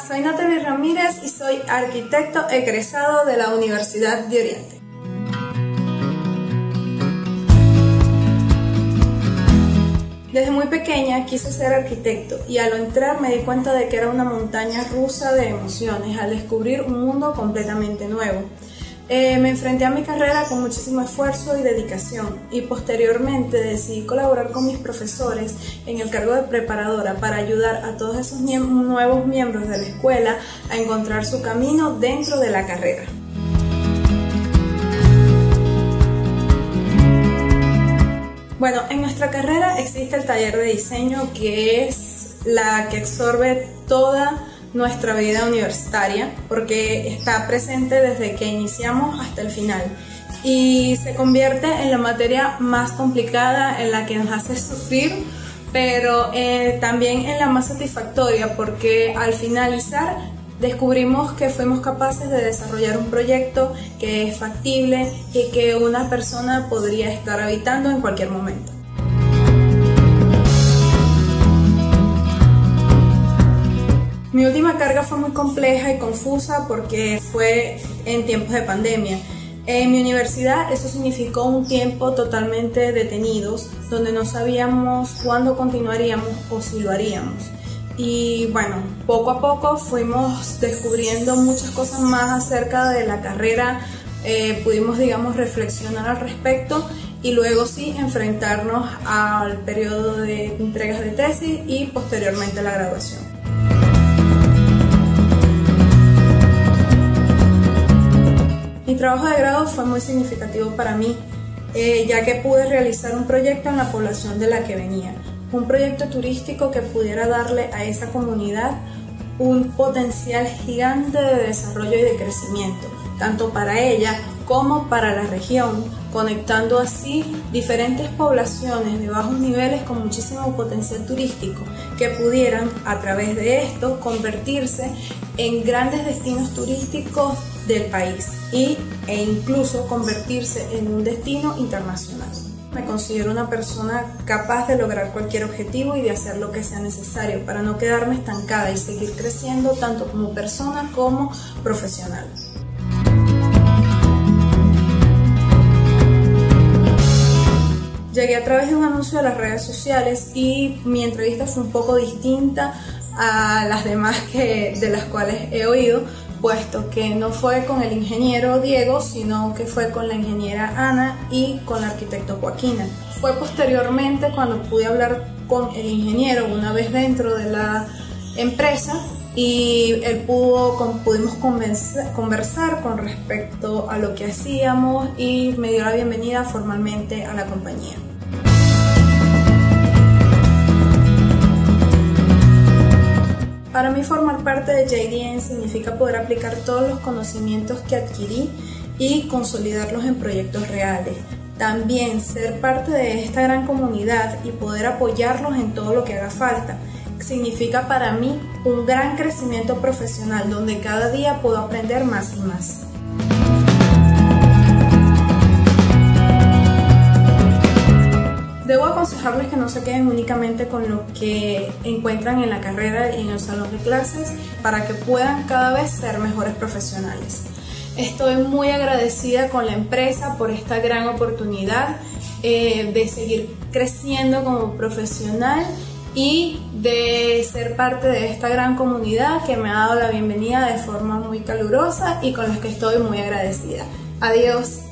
Soy Natalie Ramírez y soy arquitecto egresado de la Universidad de Oriente. Desde muy pequeña quise ser arquitecto y al entrar me di cuenta de que era una montaña rusa de emociones al descubrir un mundo completamente nuevo. Eh, me enfrenté a mi carrera con muchísimo esfuerzo y dedicación y posteriormente decidí colaborar con mis profesores en el cargo de preparadora para ayudar a todos esos nuevos miembros de la escuela a encontrar su camino dentro de la carrera. Bueno, en nuestra carrera existe el taller de diseño que es la que absorbe toda nuestra vida universitaria porque está presente desde que iniciamos hasta el final y se convierte en la materia más complicada en la que nos hace sufrir pero eh, también en la más satisfactoria porque al finalizar descubrimos que fuimos capaces de desarrollar un proyecto que es factible y que una persona podría estar habitando en cualquier momento. Mi última carga fue muy compleja y confusa porque fue en tiempos de pandemia. En mi universidad eso significó un tiempo totalmente detenidos, donde no sabíamos cuándo continuaríamos o si lo haríamos. Y bueno, poco a poco fuimos descubriendo muchas cosas más acerca de la carrera, eh, pudimos, digamos, reflexionar al respecto y luego sí enfrentarnos al periodo de entregas de tesis y posteriormente la graduación. Mi trabajo de grado fue muy significativo para mí, eh, ya que pude realizar un proyecto en la población de la que venía, un proyecto turístico que pudiera darle a esa comunidad un potencial gigante de desarrollo y de crecimiento, tanto para ella como para la región, conectando así diferentes poblaciones de bajos niveles con muchísimo potencial turístico que pudieran a través de esto convertirse en grandes destinos turísticos del país y, e incluso convertirse en un destino internacional. Me considero una persona capaz de lograr cualquier objetivo y de hacer lo que sea necesario para no quedarme estancada y seguir creciendo tanto como persona como profesional. Llegué a través de un anuncio de las redes sociales y mi entrevista fue un poco distinta a las demás que, de las cuales he oído, puesto que no fue con el ingeniero Diego, sino que fue con la ingeniera Ana y con el arquitecto Joaquina. Fue posteriormente cuando pude hablar con el ingeniero una vez dentro de la empresa y él pudo, pudimos conversar con respecto a lo que hacíamos y me dio la bienvenida formalmente a la compañía. Parte de JDN significa poder aplicar todos los conocimientos que adquirí y consolidarlos en proyectos reales. También ser parte de esta gran comunidad y poder apoyarlos en todo lo que haga falta significa para mí un gran crecimiento profesional donde cada día puedo aprender más y más. Debo aconsejarles que no se queden únicamente con lo que encuentran en la carrera y en el salón de clases para que puedan cada vez ser mejores profesionales. Estoy muy agradecida con la empresa por esta gran oportunidad eh, de seguir creciendo como profesional y de ser parte de esta gran comunidad que me ha dado la bienvenida de forma muy calurosa y con la que estoy muy agradecida. Adiós.